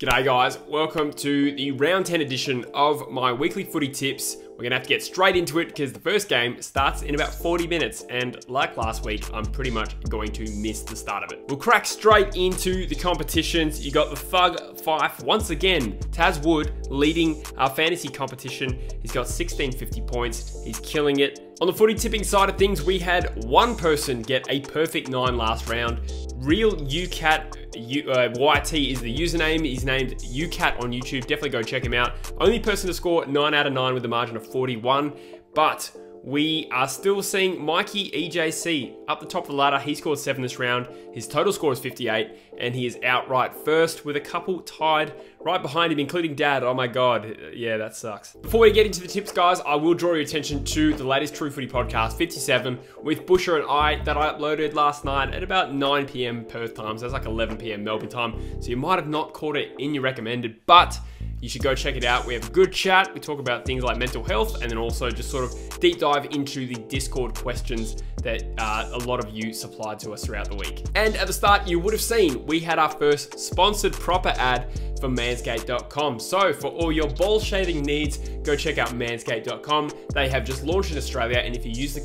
G'day guys, welcome to the round 10 edition of my weekly footy tips. We're gonna have to get straight into it because the first game starts in about 40 minutes and like last week, I'm pretty much going to miss the start of it. We'll crack straight into the competitions. You got the Thug Fife once again, Taz Wood leading our fantasy competition. He's got 1650 points, he's killing it. On the footy tipping side of things, we had one person get a perfect nine last round. Real UCAT U, uh, YT is the username. He's named UCAT on YouTube. Definitely go check him out. Only person to score 9 out of 9 with a margin of 41. But we are still seeing Mikey EJC up the top of the ladder. He scored 7 this round. His total score is 58, and he is outright first with a couple tied right behind him, including Dad. Oh my god, yeah, that sucks. Before we get into the tips, guys, I will draw your attention to the latest True Footy podcast, 57, with Busher and I, that I uploaded last night at about 9 p.m. Perth time. So that's like 11 p.m. Melbourne time. So you might have not caught it in your recommended, but you should go check it out. We have a good chat. We talk about things like mental health and then also just sort of deep dive into the Discord questions that uh, a lot of you supplied to us throughout the week. And at the start, you would have seen we had our first sponsored proper ad for manscaped.com. So for all your ball shaving needs, go check out manscaped.com. They have just launched in Australia, and if you use the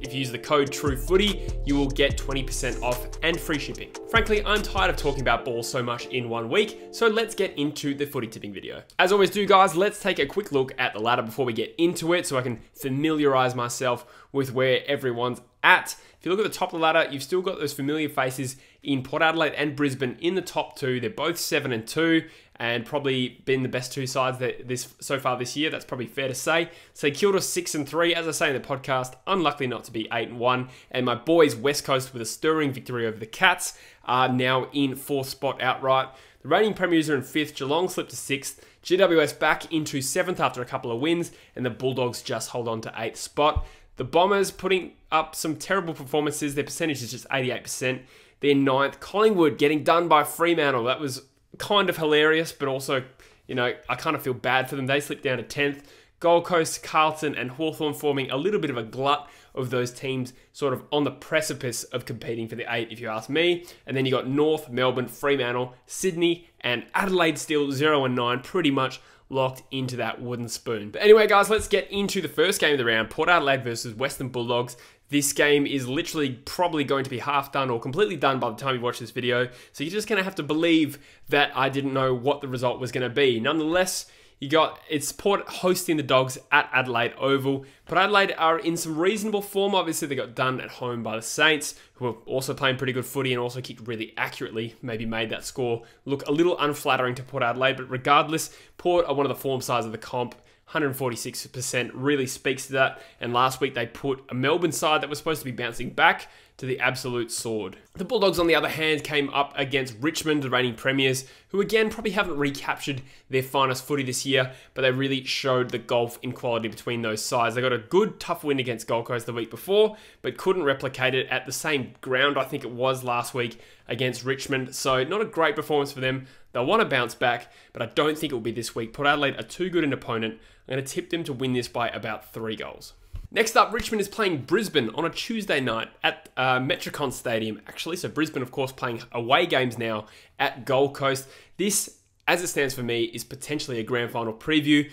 if you use the code TrueFooty, you will get 20% off and free shipping. Frankly, I'm tired of talking about balls so much in one week, so let's get into the footy tipping video. As always do guys, let's take a quick look at the ladder before we get into it so I can familiarize myself with where everyone's at. If you look at the top of the ladder, you've still got those familiar faces in Port Adelaide and Brisbane in the top two. They're both seven and two, and probably been the best two sides that this so far this year. That's probably fair to say. St Kilda six and three, as I say in the podcast, unlikely not to be eight and one. And my boys West Coast with a stirring victory over the Cats are now in fourth spot outright. The reigning premiers are in fifth. Geelong slipped to sixth. GWS back into seventh after a couple of wins, and the Bulldogs just hold on to eighth spot. The Bombers putting up some terrible performances. Their percentage is just 88%. They're ninth. Collingwood getting done by Fremantle. That was kind of hilarious, but also, you know, I kind of feel bad for them. They slipped down to 10th. Gold Coast, Carlton, and Hawthorn forming a little bit of a glut of those teams sort of on the precipice of competing for the eight, if you ask me. And then you got North, Melbourne, Fremantle, Sydney, and Adelaide still 0 and 9, pretty much locked into that wooden spoon. But anyway, guys, let's get into the first game of the round Port Adelaide versus Western Bulldogs. This game is literally probably going to be half done or completely done by the time you watch this video. So you're just going to have to believe that I didn't know what the result was going to be. Nonetheless, you got it's Port hosting the Dogs at Adelaide Oval. Port Adelaide are in some reasonable form. Obviously, they got done at home by the Saints, who are also playing pretty good footy and also kicked really accurately. Maybe made that score look a little unflattering to Port Adelaide, but regardless, Port are one of the form sides of the comp. 146% really speaks to that. And last week they put a Melbourne side that was supposed to be bouncing back to the absolute sword. The Bulldogs, on the other hand, came up against Richmond, the reigning premiers, who again probably haven't recaptured their finest footy this year, but they really showed the golf in quality between those sides. They got a good, tough win against Gold Coast the week before, but couldn't replicate it at the same ground, I think it was last week against Richmond. So, not a great performance for them. They'll want to bounce back, but I don't think it will be this week. Port Adelaide are too good an opponent. I'm going to tip them to win this by about three goals. Next up, Richmond is playing Brisbane on a Tuesday night at uh, Metricon Stadium, actually. So, Brisbane, of course, playing away games now at Gold Coast. This, as it stands for me, is potentially a grand final preview.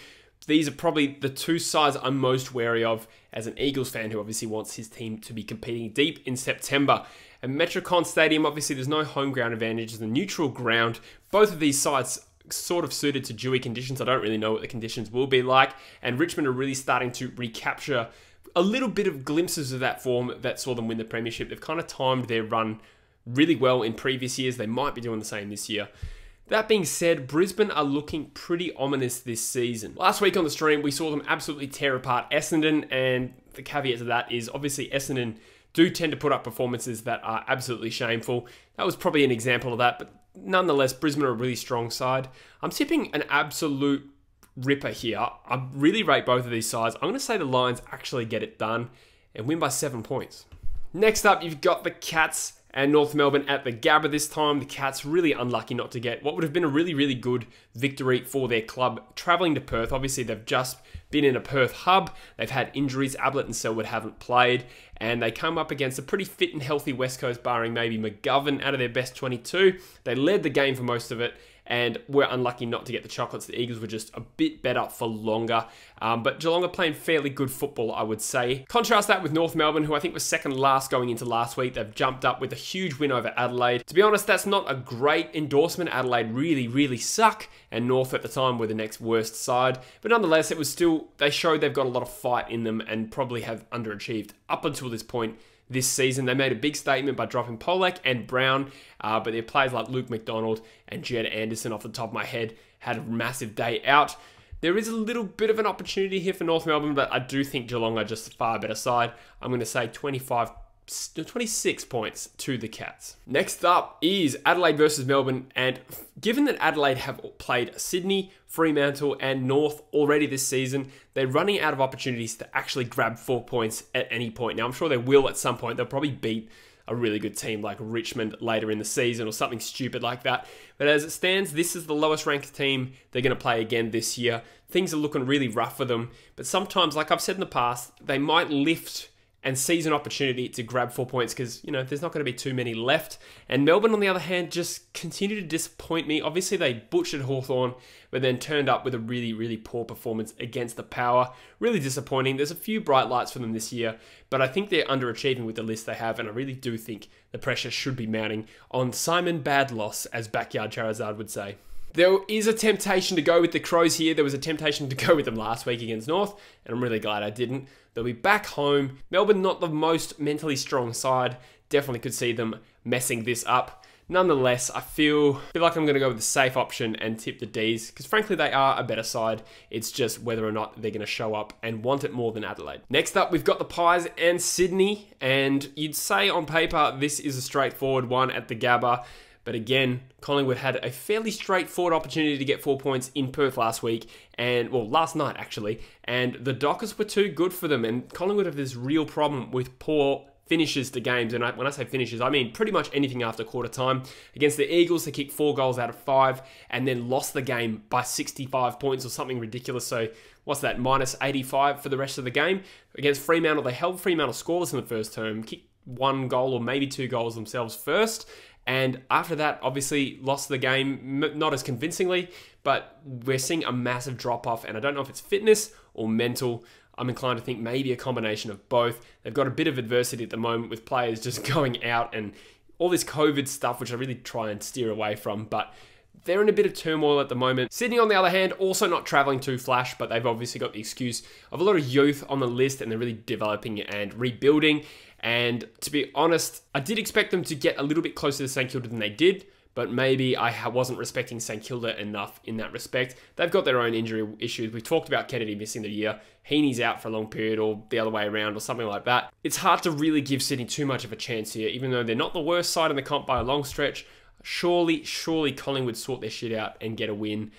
These are probably the two sides I'm most wary of as an Eagles fan who obviously wants his team to be competing deep in September. And Metricon Stadium, obviously, there's no home ground advantage, it's a neutral ground. Both of these sides sort of suited to dewy conditions. I don't really know what the conditions will be like. And Richmond are really starting to recapture a little bit of glimpses of that form that saw them win the premiership. They've kind of timed their run really well in previous years. They might be doing the same this year. That being said, Brisbane are looking pretty ominous this season. Last week on the stream, we saw them absolutely tear apart Essendon, and the caveat to that is obviously Essendon do tend to put up performances that are absolutely shameful. That was probably an example of that, but nonetheless, Brisbane are a really strong side. I'm tipping an absolute ripper here. I really rate both of these sides. I'm going to say the Lions actually get it done and win by seven points. Next up, you've got the Cats and North Melbourne at the Gabba this time. The Cats really unlucky not to get what would have been a really, really good victory for their club travelling to Perth. Obviously, they've just been in a Perth hub. They've had injuries. Ablett and Selwood haven't played. And they come up against a pretty fit and healthy West Coast, barring maybe McGovern out of their best 22. They led the game for most of it and we're unlucky not to get the chocolates. The Eagles were just a bit better for longer. Um, but Geelong are playing fairly good football, I would say. Contrast that with North Melbourne, who I think was second last going into last week. They've jumped up with a huge win over Adelaide. To be honest, that's not a great endorsement. Adelaide really, really suck, and North at the time were the next worst side. But nonetheless, it was still, they showed they've got a lot of fight in them and probably have underachieved up until this point this season. They made a big statement by dropping Polec and Brown, uh, but their players like Luke McDonald and Jed Anderson, off the top of my head, had a massive day out. There is a little bit of an opportunity here for North Melbourne, but I do think Geelong are just a far better side. I'm going to say 25 26 points to the Cats. Next up is Adelaide versus Melbourne, and given that Adelaide have played Sydney, Fremantle, and North already this season, they're running out of opportunities to actually grab four points at any point. Now, I'm sure they will at some point. They'll probably beat a really good team like Richmond later in the season or something stupid like that. But as it stands, this is the lowest ranked team they're going to play again this year. Things are looking really rough for them, but sometimes, like I've said in the past, they might lift and sees an opportunity to grab four points because, you know, there's not going to be too many left. And Melbourne, on the other hand, just continue to disappoint me. Obviously, they butchered Hawthorn, but then turned up with a really, really poor performance against the power. Really disappointing. There's a few bright lights for them this year, but I think they're underachieving with the list they have, and I really do think the pressure should be mounting on Simon Badloss, as Backyard Charizard would say. There is a temptation to go with the Crows here. There was a temptation to go with them last week against North, and I'm really glad I didn't. They'll be back home. Melbourne, not the most mentally strong side. Definitely could see them messing this up. Nonetheless, I feel, feel like I'm going to go with the safe option and tip the D's because, frankly, they are a better side. It's just whether or not they're going to show up and want it more than Adelaide. Next up, we've got the Pies and Sydney, and you'd say on paper this is a straightforward one at the Gabba. But again, Collingwood had a fairly straightforward opportunity to get four points in Perth last week, and well, last night actually, and the Dockers were too good for them. And Collingwood have this real problem with poor finishes to games. And I, when I say finishes, I mean pretty much anything after quarter time. Against the Eagles, they kicked four goals out of five and then lost the game by 65 points or something ridiculous. So, what's that, minus 85 for the rest of the game? Against Fremantle, they held Fremantle scoreless in the first term, kicked one goal or maybe two goals themselves first, and after that, obviously lost the game, not as convincingly, but we're seeing a massive drop off. And I don't know if it's fitness or mental. I'm inclined to think maybe a combination of both. They've got a bit of adversity at the moment with players just going out and all this COVID stuff, which I really try and steer away from. But they're in a bit of turmoil at the moment. Sydney, on the other hand, also not travelling too flash, but they've obviously got the excuse of a lot of youth on the list and they're really developing and rebuilding. And to be honest, I did expect them to get a little bit closer to St Kilda than they did, but maybe I wasn't respecting St Kilda enough in that respect. They've got their own injury issues. We've talked about Kennedy missing the year. Heeney's out for a long period or the other way around or something like that. It's hard to really give Sydney too much of a chance here, even though they're not the worst side in the comp by a long stretch. Surely, surely Collingwood sort their shit out and get a win.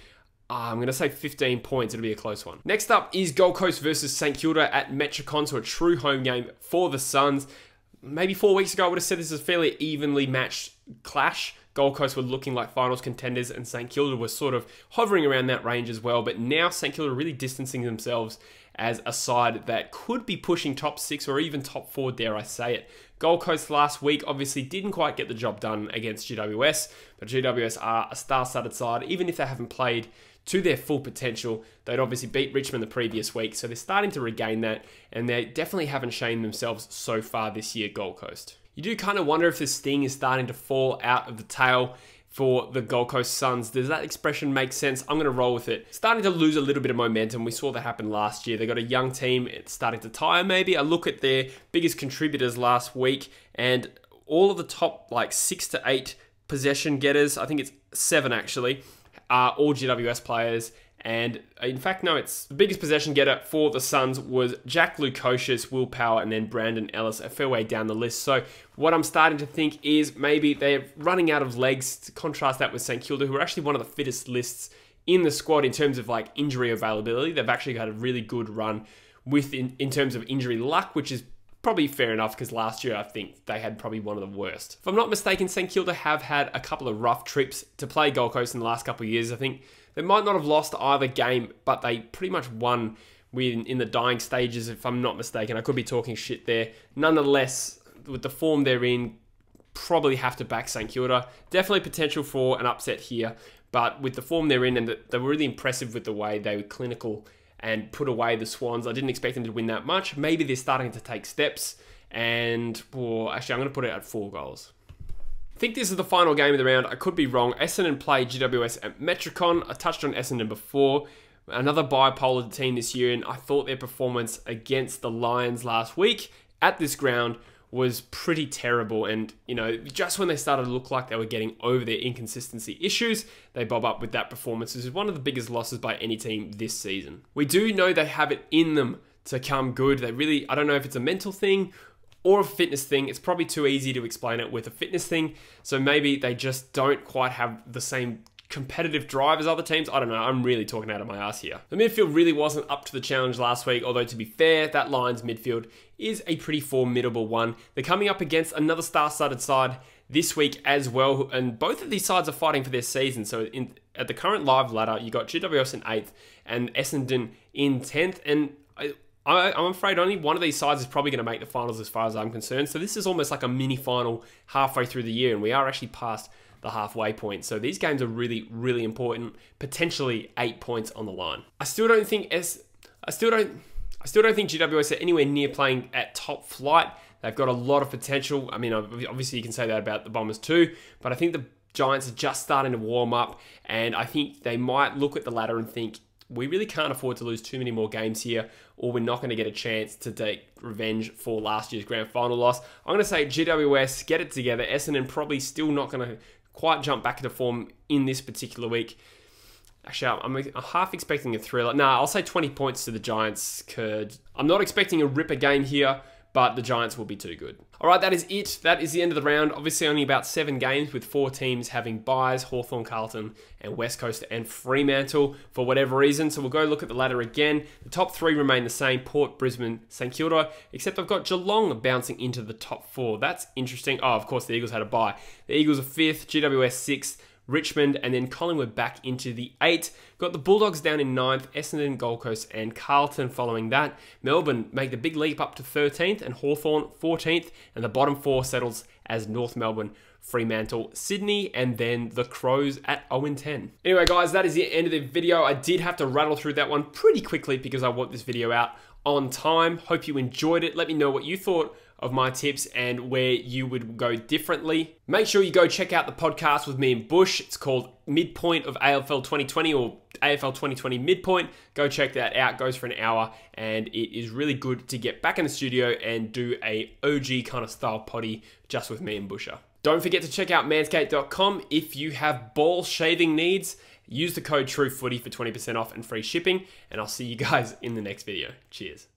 Uh, I'm going to say 15 points. It'll be a close one. Next up is Gold Coast versus St Kilda at Metricon, so a true home game for the Suns. Maybe four weeks ago, I would have said this is a fairly evenly matched clash. Gold Coast were looking like finals contenders, and St Kilda was sort of hovering around that range as well. But now St Kilda really distancing themselves as a side that could be pushing top six or even top four, dare I say it. Gold Coast last week obviously didn't quite get the job done against GWS, but GWS are a star studded side, even if they haven't played to their full potential. They'd obviously beat Richmond the previous week, so they're starting to regain that, and they definitely haven't shamed themselves so far this year, Gold Coast. You do kind of wonder if this thing is starting to fall out of the tail for the Gold Coast Suns. Does that expression make sense? I'm going to roll with it. Starting to lose a little bit of momentum. We saw that happen last year. They got a young team. It's starting to tire maybe. I look at their biggest contributors last week and all of the top like six to eight possession getters, I think it's seven actually, are all GWS players. And in fact, no, it's the biggest possession getter for the Suns was Jack Lukosius, Will Powell, and then Brandon Ellis, a fair way down the list. So what I'm starting to think is maybe they're running out of legs to contrast that with St Kilda, who are actually one of the fittest lists in the squad in terms of like injury availability. They've actually had a really good run with in, in terms of injury luck, which is probably fair enough because last year I think they had probably one of the worst. If I'm not mistaken, St Kilda have had a couple of rough trips to play Gold Coast in the last couple of years. I think they might not have lost either game, but they pretty much won in, in the dying stages, if I'm not mistaken. I could be talking shit there. Nonetheless, with the form they're in, probably have to back St Kilda. Definitely potential for an upset here, but with the form they're in, and they were really impressive with the way they were clinical and put away the Swans. I didn't expect them to win that much. Maybe they're starting to take steps, and well, actually, I'm going to put it at four goals. I think this is the final game of the round. I could be wrong. Essendon play GWS at Metricon. I touched on Essendon before. Another bipolar team this year, and I thought their performance against the Lions last week at this ground was pretty terrible. And, you know, just when they started to look like they were getting over their inconsistency issues, they bob up with that performance. This is one of the biggest losses by any team this season. We do know they have it in them to come good. They really, I don't know if it's a mental thing or a fitness thing. It's probably too easy to explain it with a fitness thing. So maybe they just don't quite have the same competitive drive as other teams. I don't know. I'm really talking out of my ass here. The midfield really wasn't up to the challenge last week, although to be fair, that Lions midfield is a pretty formidable one. They're coming up against another star-studded side this week as well, and both of these sides are fighting for their season. So in, at the current live ladder, you got GWS in eighth and Essendon in tenth, and I, I, am afraid only one of these sides is probably going to make the finals as far as I'm concerned. So this is almost like a mini final halfway through the year, and we are actually past the halfway point. So these games are really, really important. Potentially eight points on the line. I still don't think S. I still don't. I still don't think GWS are anywhere near playing at top flight. They've got a lot of potential. I mean, obviously you can say that about the Bombers too, but I think the Giants are just starting to warm up, and I think they might look at the ladder and think, we really can't afford to lose too many more games here, or we're not going to get a chance to take revenge for last year's grand final loss. I'm going to say GWS, get it together. Essendon probably still not going to quite jump back into form in this particular week. Actually, I'm, half expecting a thriller. Nah, I'll say 20 points to the Giants. Could I'm not expecting a ripper game here but the Giants will be too good. All right, that is it. That is the end of the round. Obviously, only about seven games with four teams having buys Hawthorn, Carlton, and West Coast and Fremantle for whatever reason. So we'll go look at the ladder again. The top three remain the same Port, Brisbane, St Kilda, except I've got Geelong bouncing into the top four. That's interesting. Oh, of course, the Eagles had a buy. The Eagles are fifth, GWS sixth. Richmond, and then Collingwood back into the eight. Got the Bulldogs down in ninth, Essendon, Gold Coast, and Carlton following that. Melbourne make the big leap up to 13th, and Hawthorn 14th, and the bottom four settles as North Melbourne. Fremantle, Sydney, and then the Crows at 0 10. Anyway, guys, that is the end of the video. I did have to rattle through that one pretty quickly because I want this video out on time. Hope you enjoyed it. Let me know what you thought of my tips and where you would go differently. Make sure you go check out the podcast with me and Bush. It's called Midpoint of AFL 2020 or AFL 2020 Midpoint. Go check that out. It goes for an hour and it is really good to get back in the studio and do a OG kind of style potty just with me and Busher. Don't forget to check out manscaped.com if you have ball shaving needs. Use the code TRUEFOOTY for 20% off and free shipping, and I'll see you guys in the next video. Cheers.